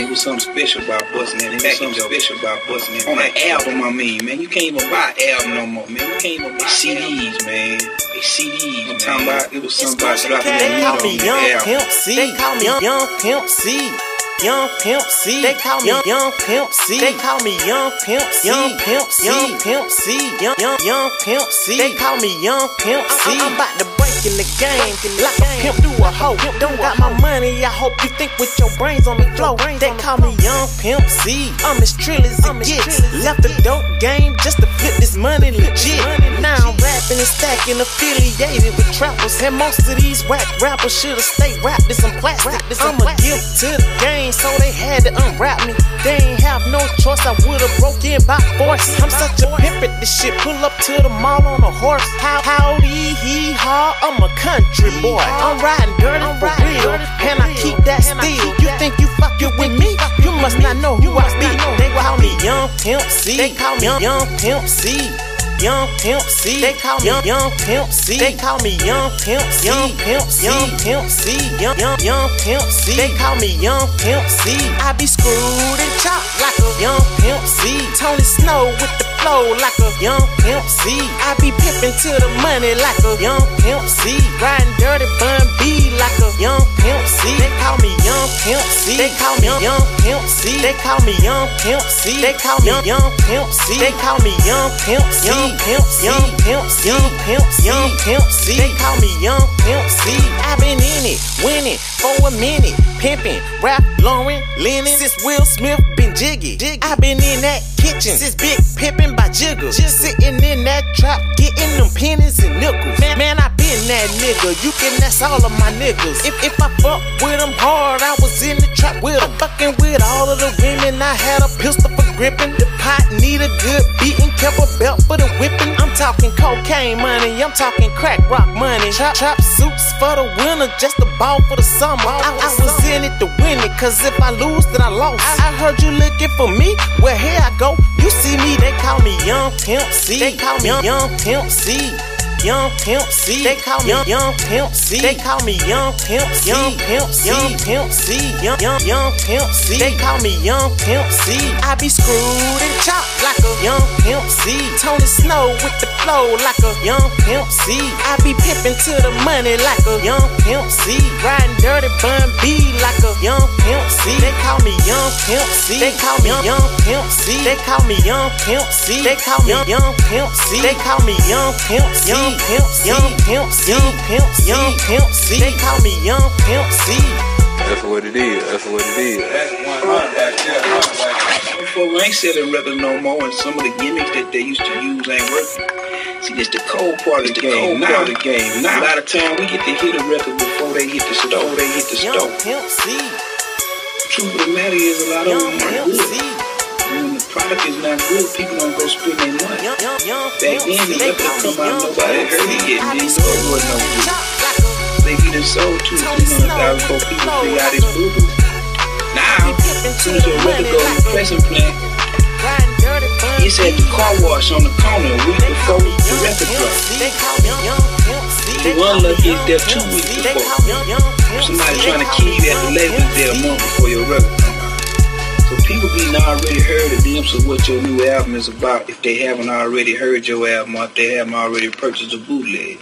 There was something special about busting that package up. special about busting that On an album, I mean, man. You can't even buy album no more, man. You can't even buy CDs, man. They CDs, I'm talking about, it was something about dropping that They call me the Young album. Pimp C. They call me Young, young Pimp C. Young Pimp C. They call me Young, young Pimp C. They call me Young Pimp C. Young Pimp C. Young Pimp C. Young Young Young Pimp C. They call me Young Pimp C. I'm about to in the game, like a pimp do a hoe. Don't got my money, I hope you think with your brains on the floor. They call me Young Pimp C. I'm as trill as it gets. Left the dope game just to flip this money legit. Now I'm rapping and stacking, affiliated with trappers. And most of these whack rappers should've stayed wrapped in some plastic. I'm a gift to the game, so they had to unwrap me. They ain't have no choice, I would've broke in by force. I'm such a pimp at this shit. Pull up to the mall on a horse. How howdy hee haw, I'm a country boy. I'm riding dirty for real, and I keep that steel. You think you fucking with me? You must not know who I be. They call me Young Pimp C. They call me Young Pimp C. Young Pimp C. They call me Young, young Pimp C. They call me Young Pimp C. Young Pimp C. Young Pimp C. Young Young Young Pimp C. They call me Young Pimp C. I be screwed and chopped like a Young Pimp C. Tony Snow with the flow like a Young Pimp C. I be pimping to the money like a Young Pimp C. Riding dirty bun B like a Young Pimp C. They call me Young Pimp C. They call me Young. They call me Young Pimp C. They call me Young Pimp C. They call me Young Pimp C. Young Pimp C. Young Pimp C. Young Pimp C. Young Pimp C. They call me Young Pimp C. I been in it, winning for a minute, pimping, rap, Lauren, Lennon. Since Will Smith been jiggy, I been in that kitchen since Big Pimpin' by Jigga. Just sitting in that trap, getting them pennies and nickels. Man, man, I been that nigga. You can ask all of my niggas. If if I fuck with them hard, I was in the trap with them. Fucking with all of the women, I had a pistol for gripping. The pot need a good beating, kept a belt for the whipping. I'm talking cocaine money, I'm talking crack rock money. Trap, trap suits for the winter, just a ball for the summer. I, I was in it to win it, cause if I lose, then I lost. I, I heard you looking for me, well, here I go. You see me, they call me Young Pimp C. They call me Young Pimp C. Young Pimp C. They call me Young Pimp C. They call me Young Pimp C. Young Pimp C. Young Pimp C. Young Young Young Pimp C. They call me Young Pimp C. I be screwed and chopped like a Young Pimp C. Tony Snow with the flow like a Young Pimp C. I be pimping to the money like a Young Pimp C. Riding dirty bun B like a Young Pimp C. They call me Young Pimp C. They call me Young Pimp C. They call me Young Pimp C. They call me Young Pimp C. They call me Young Pimp C. Young Pimp C. Young Pimp C. Young Pimp C. Young Pimp C. They call me Young Pimp C. That's what it is. That's what it is. That's 100 right there, 100 right there. Before we ain't selling records no more, and some of the gimmicks that they used to use ain't working. See, this the cold part of the game. Now, the game. Now, a lot of time we get to hit a record before they hit the store. They hit the Young store. Pimp C. Truth of the matter is, a lot of them are Pimp good. When the product is not good, people don't go spend their money. Back then, the record come out, nobody heard it yet. They know it wasn't no good. They get it sold hundred thousand before people figure out it's boo boo. Now, as soon as your record goes to the pressing plant, riding dirty bun it's at the car wash on the corner a week before the record drop. C. They call me Young Pimp C. They One lucky is there two weeks before. call me Young Pimp Somebody trying to keep you at the Young label Pimp there a month before your record come out. So people getting already heard a glimpse of what your new album is about if they haven't already heard your album or if they haven't already purchased a bootleg.